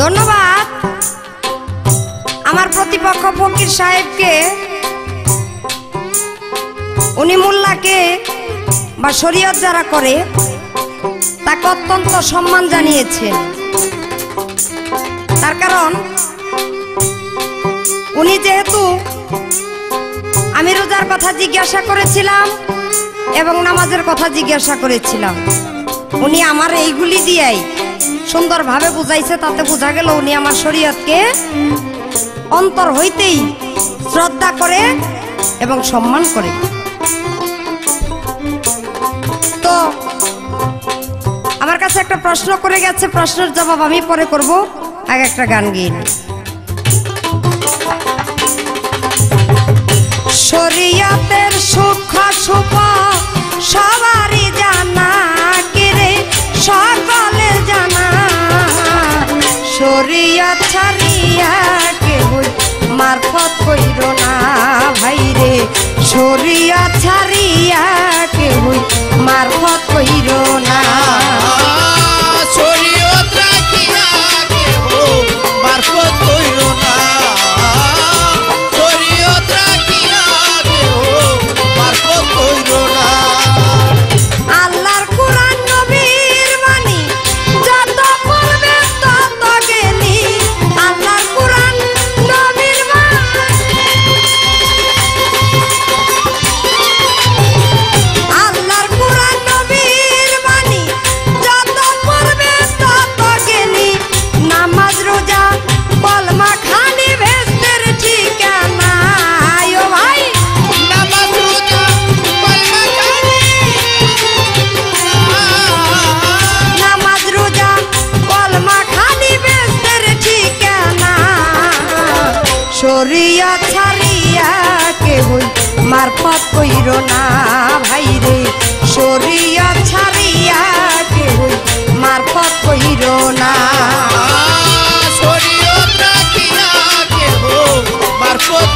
ধন্যবাদ। আমার প্রতিপক্ষ ফকির সাহেবকে, উনি মোল্লাকে বা শরীয়ত যারা করে, তাকে অত্যন্ত সম্মান জানিয়েছেন তার কারণ, উনি যেহেতু আমি রোজার কথা জিজ্ঞাসা করেছিলাম এবং নামাজের কথা জিজ্ঞাসা করেছিলাম, উনি আমার এইগুলি দিয়েই সুন্দরভাবে বুঝাইছে, তাতে বোঝা গেল উনি আমার শরীয়তকে অন্তর হইতেই শ্রদ্ধা করে এবং সম্মান করে। তো আমার কাছে একটা প্রশ্ন করে গেছে, প্রশ্নের জবাব আমি পরে করব। আগে একটা গান গিয়ে শরীয়ত ছাড়িয়া কেউ মারফত কইর না। শরিয়া ছাড়িয়া কেবল মারফত কইর না ভাই রে। সরিয়া ছাড়িয়া কেবল মারফত কইর না। শরীয়ত রাখিয়া কেহ মারফত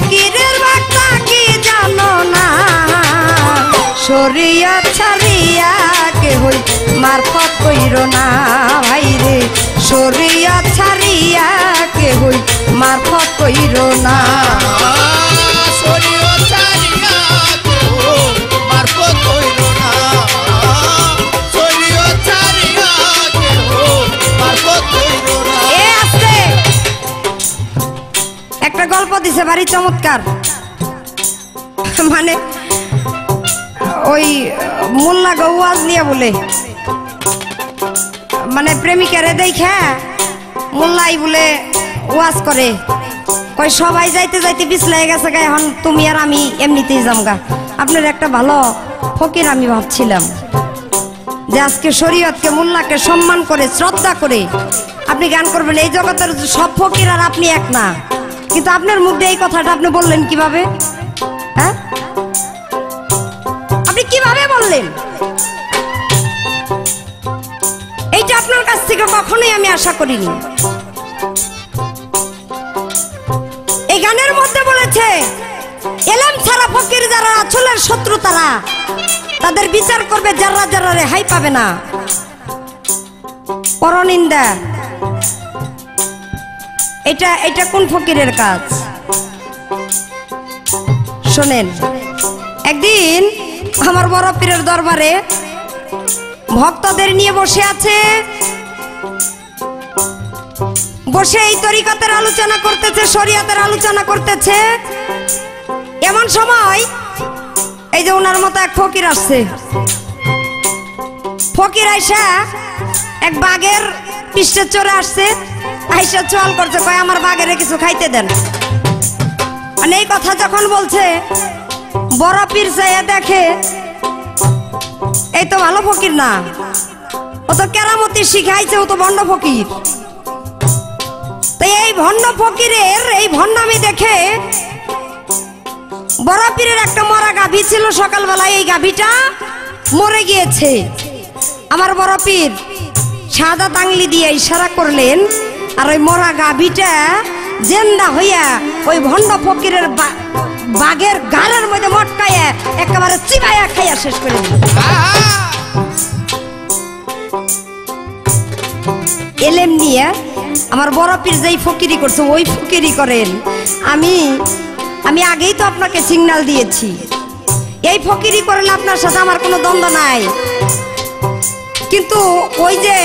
ফকিরের বার্তা কি জানো না? সরিয়া ছাড়িয়া কে হই মারফত কইর না ভাইরে সরিয়া ছাড়িয়া কে হই মারফত কইর না। দিছে বাড়ি চমৎকার। মানে ওই মোল্লা গৌয়াজ নিয়ে বলে। মানে প্রেমিকারে দেখে মোল্লাই বলে ওয়াজ করে। কই সবাই যাইতে যাইতে পিছলাই গেছে গা, এখন তুমি আর আমি এমনিতেই যামগা। আপনার একটা ভালো ফকির আমি ভাবছিলাম। যে আজকে শরীয়তকে, মোল্লাকে সম্মান করে, শ্রদ্ধা করে আপনি গান করবেন। এই জগতের সব ফকির আর আপনি এক না। কিন্তু আপনার মুখ দিয়ে এই কথাটা আপনি বললেন কীভাবে? হ্যাঁ? আপনি কীভাবে বললেন? এইটা আপনার কাছ থেকে কখনোই আমি আশা করিনি। এই গানের মধ্যে বলেছে, এলাম ছাড়া ফকির যারা আছলের শত্রু তারা, তাদের বিচার করবে যারা যারা রেহাই পাবে না। পরনিন্দা এটা এটা কোন ফকিরের কাজ? শোনেন, একদিন আমার বড় পীরের দরবারে ভক্তদের নিয়ে বসে আছে। বসে এই তরিকতের আলোচনা করতেছে, শরিয়াতের আলোচনা করতেছে। এমন সময় এই যে ওনার মতো এক ফকির আসছে। ফকির আইসা এক বাঘের পৃষ্ঠে চড়ে আসছে। আইসা চল করছে, কয়, আমার বাঘের কিছু খাইতে দেন। মানে এই কথা যখন বলছে, বড় পীর চাইয়া দেখে, এই তো ভালো ফকির না। ও তো কেরামতি শিখাইছে, ও তো ভণ্ড ফকির। তো এই ভণ্ড ফকিরের, এই ভণ্ডামি দেখে বড় পীরের একটা মরা গাভী ছিল, সকালবেলায় এই গাভীটা মরে গিয়েছে। আমার বড় পীর সাদা তাংলি দিয়ে ইশারা করলেন আর ওই মরা গাভীটা জেন্দা হইয়া ওই ভণ্ড ফকিরের বাঘের গালের মধ্যে মটকাইয়া একেবারে চিবাইয়া খাইয়া শেষ করে দিল। এলেম নিয়ে আমার বড় পীর যেই ফকিরি করছে, ওই ফকিরি করেন, আমি আমি আগেই তো আপনাকে সিগন্যাল দিয়েছি। এই ফকিরি করলে আপনার সাথে আমার কোনো দ্বন্দ্ব নাই। কিন্তু ওই যে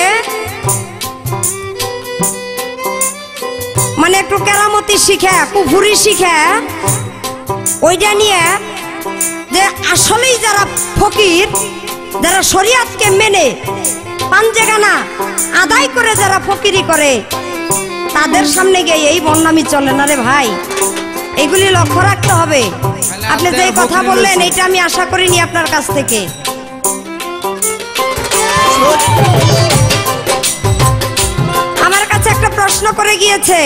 মানে একটু কেরামতি শিখে কুফুরি শিখে ওইটা নিয়ে যে আসলেই যারা ফকির যারা শরিয়াতকে মেনে পাঞ্জেগানা আদায় করে যারা ফকিরি করে তাদের সামনে গিয়ে এই বন্যামি চলে না রে ভাই। এগুলি লক্ষ্য রাখতে হবে। আপনি যে কথা বললেন এটা আমি আশা করিনি আপনার কাছ থেকে। আমার কাছে একটা প্রশ্ন করে গিয়েছে।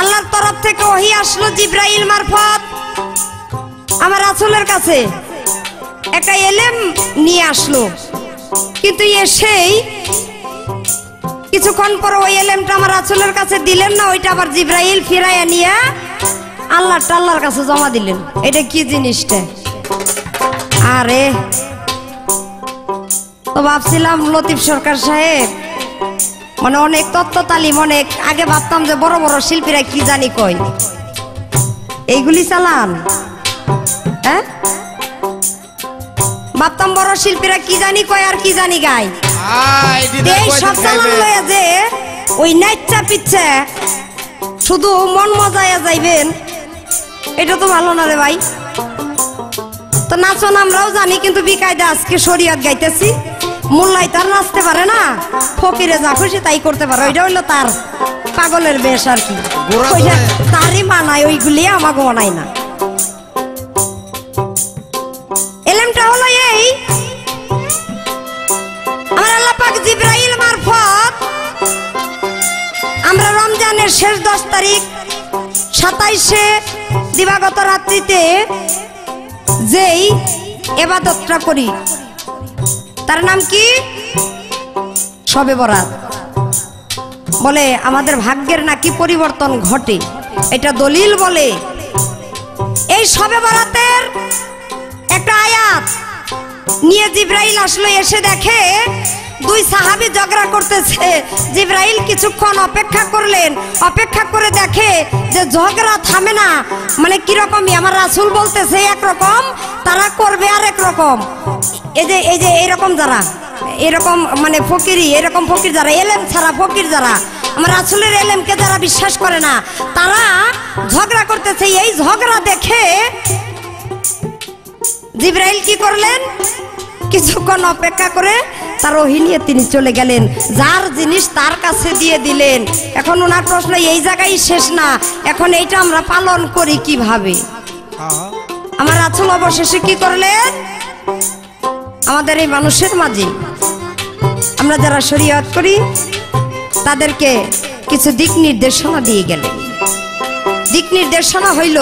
আল্লাহর তরফ থেকে ওহি আসলো জিব্রাইল মারফত আমার রাসূলের কাছে। একটা এলেম নিয়ে আসলো। কিন্তু এসেই কিছুক্ষণ পর ওই এলেমটা আমার রাসূলের কাছে দিলেন না, ওইটা আবার জিব্রাইল ফিরাইয়া নিয়ে আল্লাহ আল্লাহর কাছে জমা দিলেন। এটা কি জিনিসটা? আরে, তো ভাবছিলাম লতিফ সরকার সাহেব মানে অনেক তত্ত্ব তালিম অনেক আগে ভাবতাম যে বড় বড় শিল্পীরা কি জানি কয়। এইগুলি চালান। হ্যাঁ? ভাবতাম বড় শিল্পীরা কি জানি কয় আর কি জানি দিদা এই সব চালান খাইবে? যে ওই নাইচা পিচ্ছে শুধু মন মজাইয়া যাইবেন। এটা তো ভালো না রে ভাই। তো নাচন আমরাও জানি কিন্তু বিকায়দা আজকে শরীয়ত গাইতেছি। মোল্লাই তার নাচতে পারে না। ফকিরে যা খুশি তাই করতে পারে। ওইটা হইল তার পাগলের বেশ আর কি। তারই মানায় ওইগুলি আমাকে মানায় না। এলেমটা হলো এই। আমার আল্লাহ পাক জিব্রাইল মারফত আমরা রমজানের শেষ দশ তারিখ সাতাইশে দিবাগত রাত্রিতে যেই এবাদতটা করি। তার নাম কি? সবে বরাত। বলে, আমাদের ভাগ্যের নাকি পরিবর্তন ঘটে। এটা দলিল বলে। এই সবে বরাতের একটা আয়াত নিয়ে জিব্রাইল আসলো, এসে দেখে দুই সাহাবি ঝগড়া করতেছে। জিব্রাইল কিছুক্ষণ অপেক্ষা করলেন। অপেক্ষা করে দেখে যে ঝগড়া থামে না। মানে কিরকমই? আমার রাসুল বলতেছে, একরকম, তারা করবে আর রকম। এই যে এই যে এরকম যারা এরকম মানে ফকিরি এরকম ফকির যারা এলেম ছাড়া ফকির যারা আমার আসলের এলেমকে যারা বিশ্বাস করে না তারা ঝগড়া করতেছে। এই ঝগড়া দেখে জিব্রাইল কি করলেন? কিছুক্ষণ অপেক্ষা করে তার ওহি নিয়ে তিনি চলে গেলেন। যার জিনিস তার কাছে দিয়ে দিলেন। এখন ওনার প্রশ্ন এই জায়গায় শেষ না এখন এইটা আমরা পালন করি কীভাবে। আমার রাসুল অবশেষে কি করলেন? আমাদের এই মানুষের মাঝে আমরা যারা শরীয়ত করি, তাদেরকে কিছু দিক নির্দেশনা দিয়ে গেলেন। দিক নির্দেশনা হইল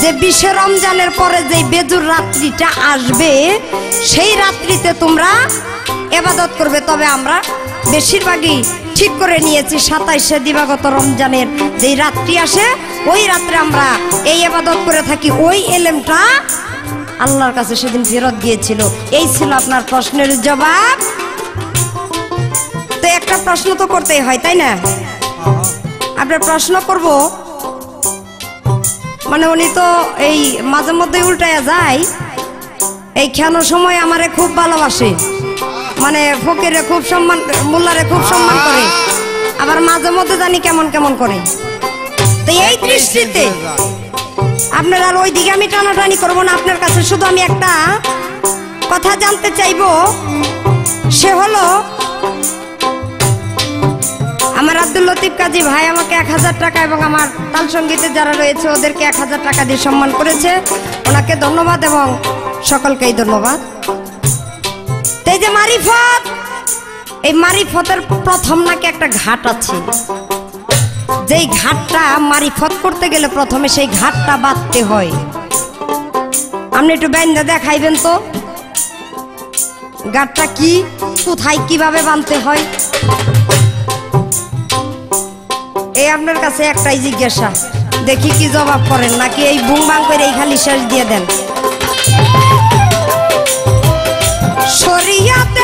যে বিশে রমজানের পরে যে বেজুর রাত্রিটা আসবে, সেই রাত্রিতে তোমরা এবাদত করবে। তবে আমরা বেশিরভাগই ঠিক করে নিয়েছি সাতাইশে দিবাগত রমজানের যেই রাত্রি আসে, ওই রাত্রে আমরা এই আবাদত করে থাকি। ওই এলেমটা আল্লাহর কাছে সেদিন ফেরত গিয়েছিল। এই ছিল আপনার প্রশ্নের জবাব। তো একটা প্রশ্ন তো করতেই হয় তাই না? আপনার প্রশ্ন করব। মানে উনি তো এই মাঝে মধ্যে উল্টায়া যায়। এই খেয়ানো সময় আমারে খুব ভালোবাসে। মানে ফকিরে খুব সম্মান মোল্লারে খুব সম্মান করে। আবার মাঝে মধ্যে জানি কেমন কেমন করে। তো এই দৃষ্টিতে আপনার ওই দিকে আমি টানাটানি করব না। আপনার কাছে শুধু আমি একটা কথা জানতে চাইব। সে হলো, আমার আব্দুল লতিফ কাজী ভাই আমাকে এক হাজার টাকা এবং আমার তাল সঙ্গীতে যারা রয়েছে, ওদেরকে এক হাজার টাকা দিয়ে সম্মান করেছে। ওনাকে ধন্যবাদ এবং সকলকেই ধন্যবাদ। এই যে মারিফত, এই মারিফতের প্রথম নাকি একটা ঘাট আছে। যেই ঘাটটা মারিফত করতে গেলে প্রথমে সেই ঘাটটা বাঁধতে হয়। আপনি একটু ব্যান্ডে দেখাইবেন তো। ঘাটটা কি, কোথায় কীভাবে বাঁধতে হয়? এই আপনার কাছে একটাই জিজ্ঞাসা। দেখি কি জবাব করেন, নাকি এই বুং বাং করে এই খালি শেষ দিয়ে দেন? শরিয়াতের